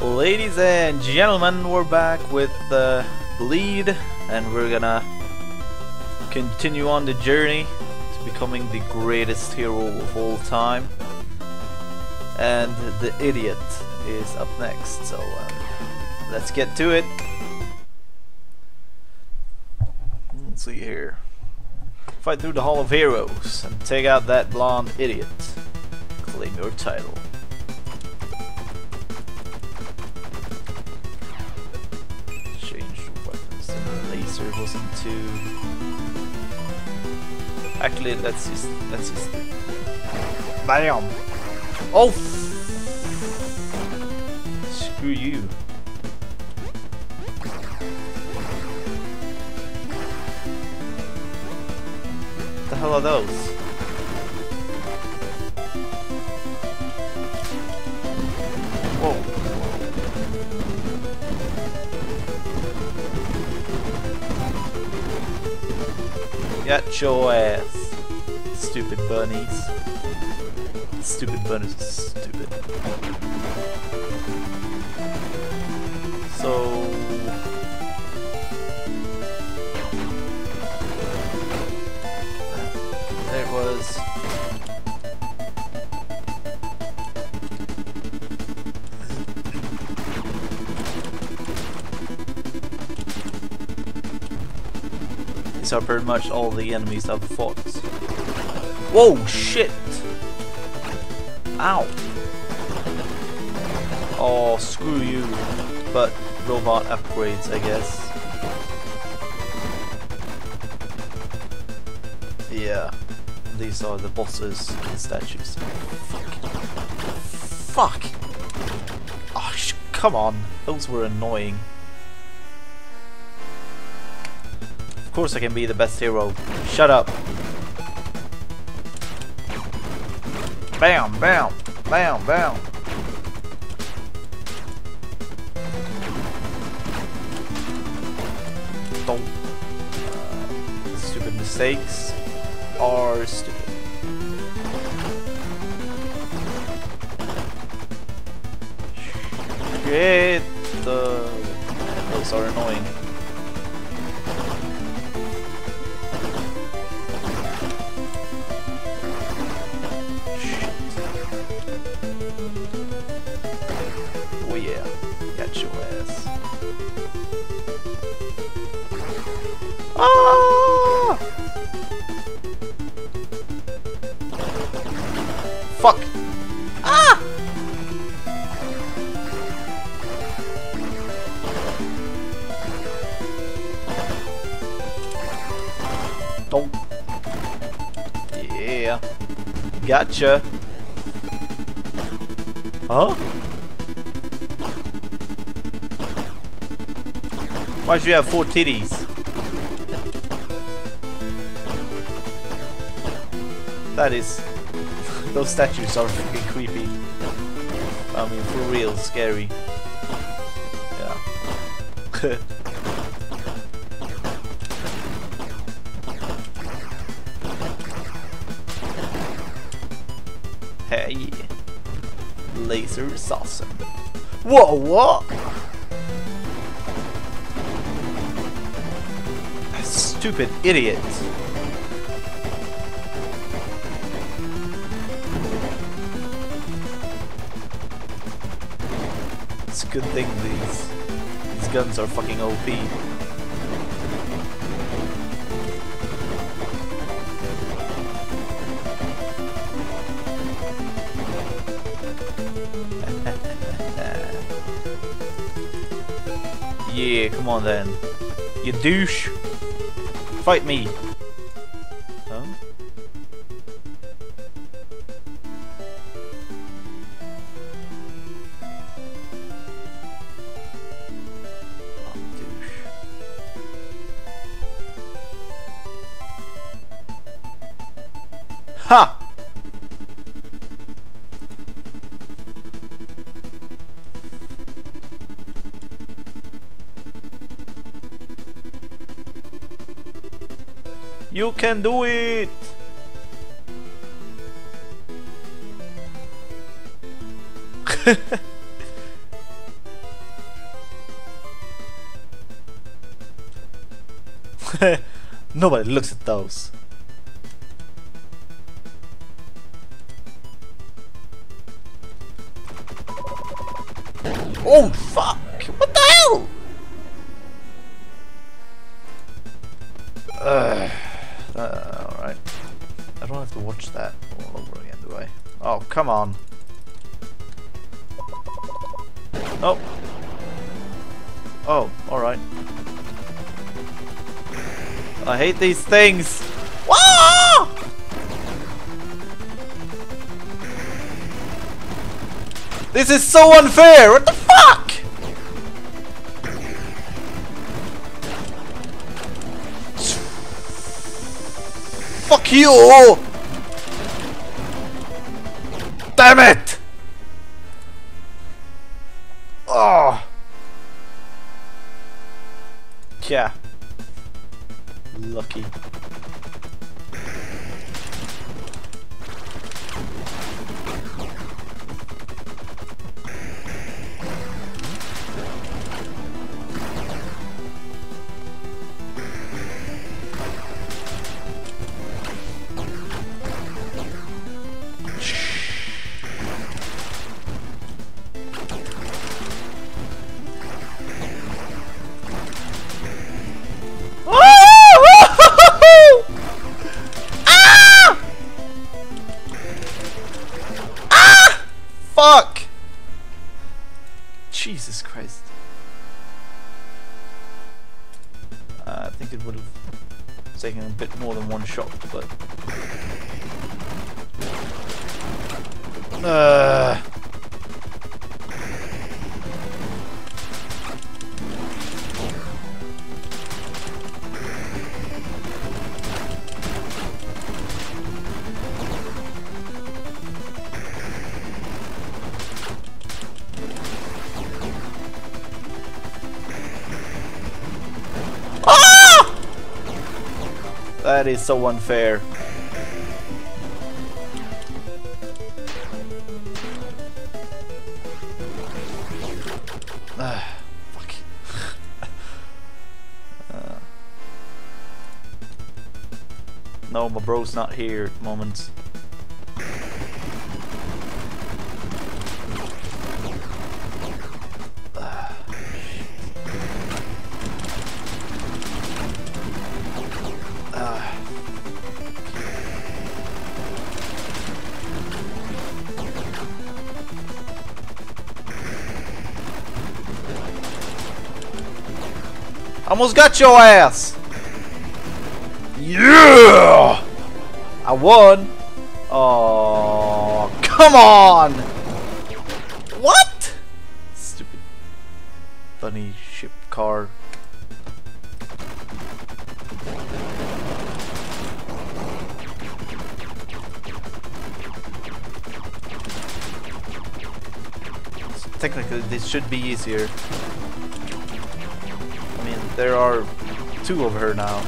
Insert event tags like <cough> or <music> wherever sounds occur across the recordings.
Ladies and gentlemen, we're back with uh, Bleed, and we're gonna continue on the journey to becoming the greatest hero of all time. And the idiot is up next, so um, let's get to it. Fight through the Hall of Heroes and take out that blonde idiot. Claim your title. Change weapons. The laser wasn't too. Actually, let's just let's just. Bam! Oh! Screw you. Hell are those? Whoa. Get your ass. Stupid bunnies. Stupid bunnies are stupid. So Are pretty much all the enemies I've fought. Whoa, shit! Ow! Oh, screw you. But robot upgrades, I guess. Yeah. These are the bosses and statues. Fuck! Fuck! Oh, come on. Those were annoying. Of course I can be the best hero. Shut up. Bam, bam, bam, bam. Don't. Uh, stupid mistakes are stupid. Shit. The those are annoying. Ah! Fuck! Ah! Don't. Yeah. Gotcha. Huh? Why do you have four titties? That is... <laughs> Those statues are freaking creepy. I mean, for real, scary. Yeah. <laughs> hey. Laser is awesome. Whoa, what? Stupid idiot. It's a good thing these these guns are fucking OP. <laughs> yeah, come on then. You douche. Fight me. Ha! You can do it! <laughs> Nobody looks at those. Uh, uh, Alright. I don't have to watch that all over again, do I? Oh, come on. Oh. Oh, alright. I hate these things! This is so unfair! What the fuck? You! Damn it! Oh! Yeah. Lucky. Jesus Christ. Uh, I think it would have taken a bit more than one shot, but... Uh... That is so unfair. <sighs> Ah, fuck. <laughs> Uh. No, my bro's not here at the moment. Almost got your ass! Yeah! I won! Oh, come on! What? Stupid bunny ship car. Technically, this should be easier. There are two of her now.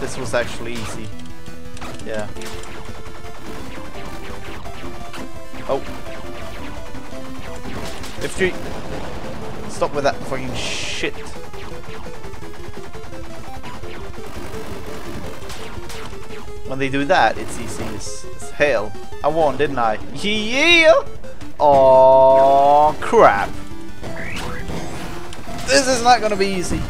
This was actually easy. Yeah. Oh. If you stop with that fucking shit. When they do that, it's easy as, as hell. I won, didn't I? Yeah! Oh crap. This is not gonna be easy.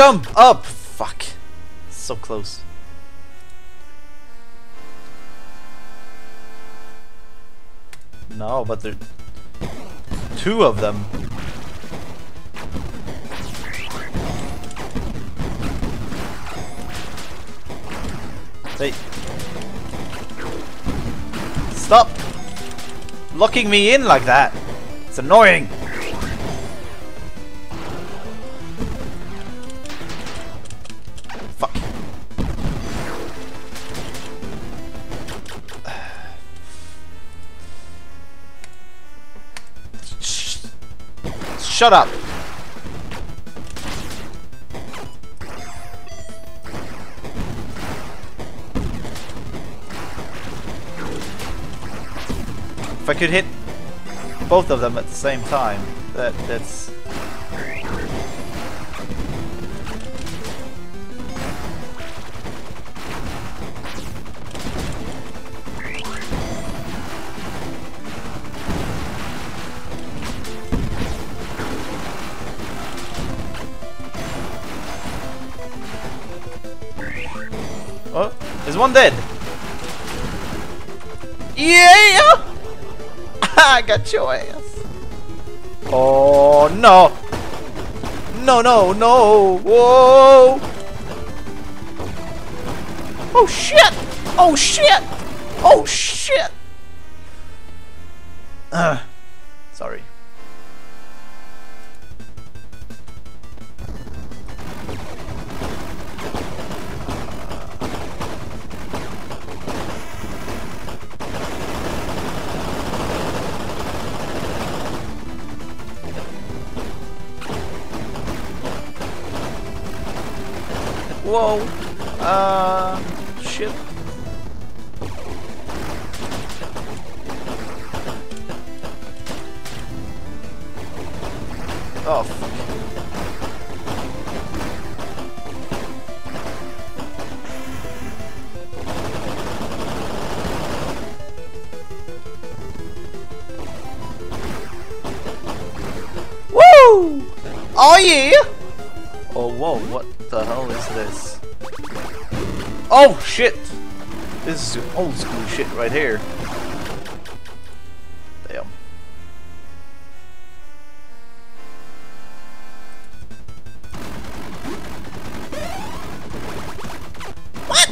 Jump up! Fuck. So close. No, but there two of them. Hey. Stop locking me in like that. It's annoying. Shut up. If I could hit both of them at the same time, that that's Oh, there's one dead. Yeah! <laughs> I got your ass. Oh no! No, no, no! Whoa! Oh shit! Oh shit! Oh shit! Uh, Whoa. Uh, shit. Oh, fuck. Oh, shit! This is old school shit right here. Damn. What?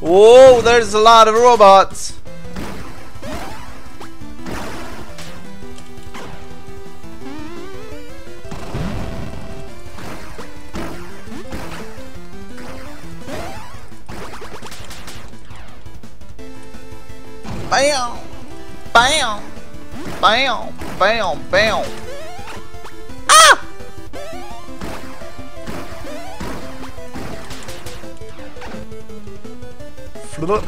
Whoa, there's a lot of robots! Bam! Bam! Bam! Bam! Ah! Flip.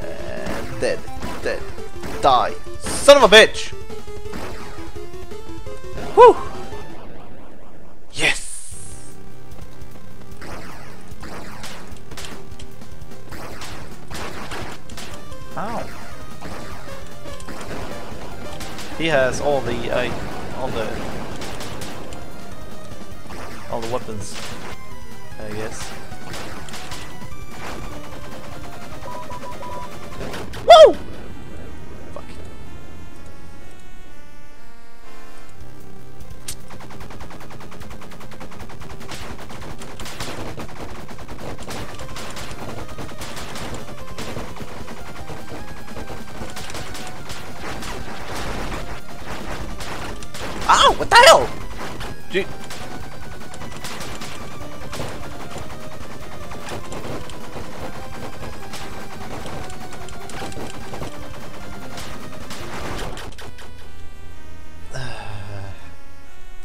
And dead. Dead. Die. Son of a bitch! Whew! Has all the uh, all the all the weapons, the hell? Gee.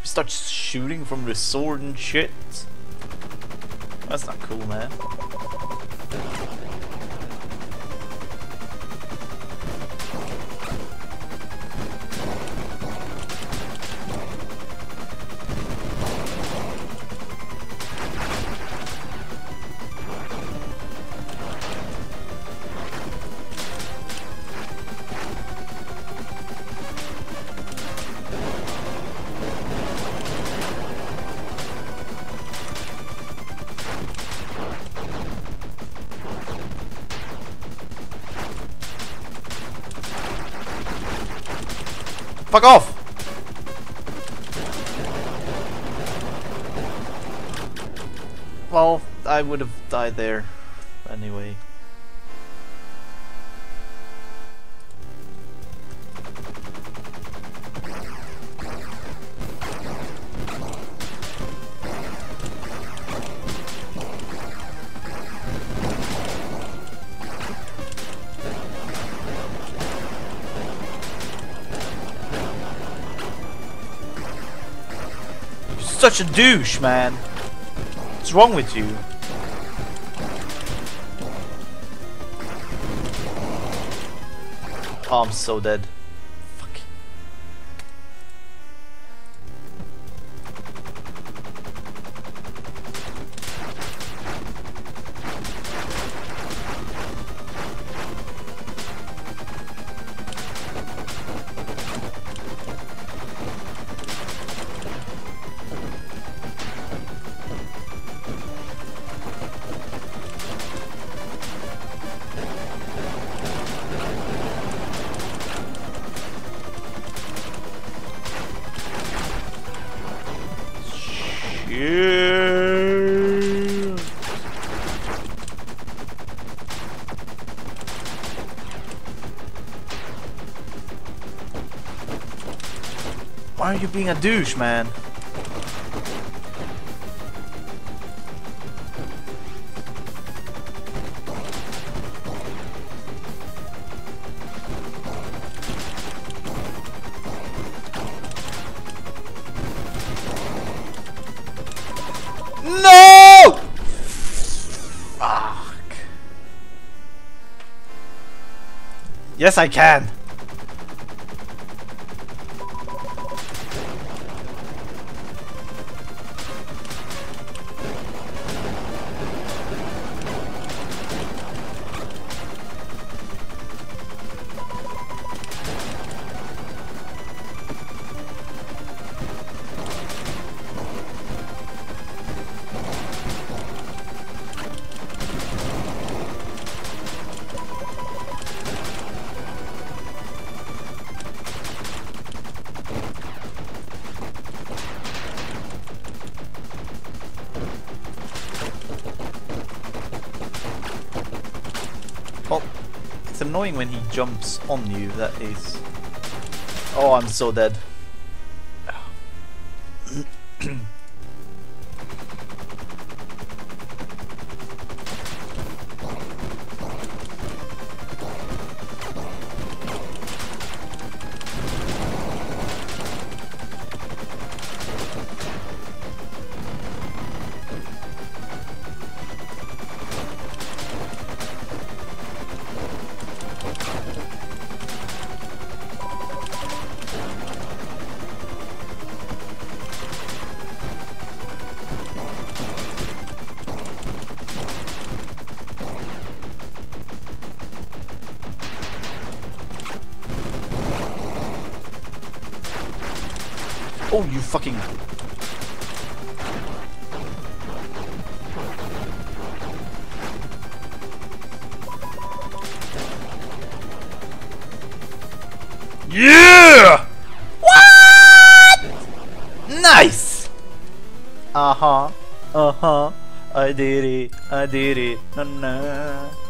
Start shooting from the sword and shit. That's not cool, man. Fuck off! well, I would have died there anyway. Such a douche, man. What's wrong with you? Oh, I'm so dead. Why are you being a douche, man? No! Fuck. Yes, I can. Annoying when he jumps on you, that is. Oh, I'm so dead. Oh, you fucking... Yeah! What? Nice! Uh-huh. Uh-huh. I did it. I did it. Na na.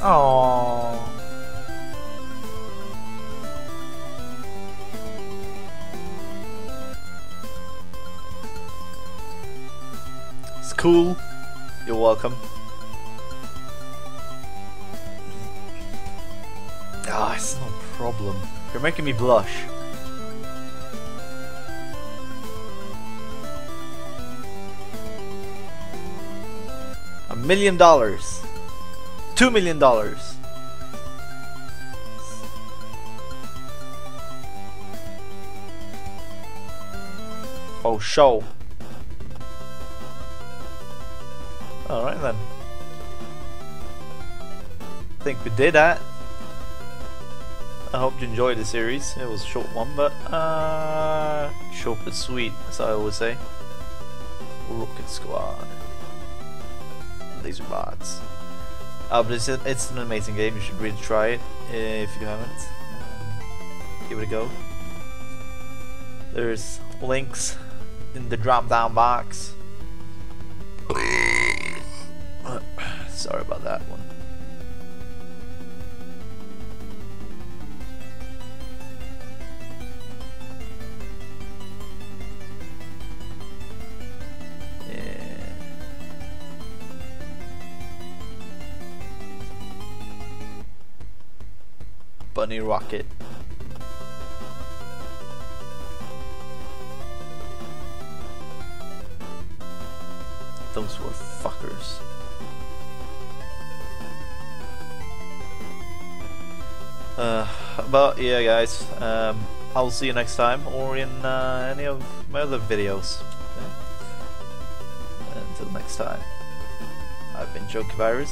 Oh. It's cool. You're welcome. Ah, it's no problem. You're making me blush. A million dollars. Two million dollars. Oh, show. Alright then. I think we did that. I hope you enjoyed the series. It was a short one, but uh, short but sweet, as I always say. Rocket Squad. Laser bots. Uh, but it's, it's an amazing game. You should really try it if you haven't. Give it a go. There's links in the drop down box. <coughs> Sorry about that one. Bunny Rocket. Those were fuckers. Uh, but yeah guys, um, I'll see you next time or in uh, any of my other videos. Yeah. Until next time, I've been JunkyVirus.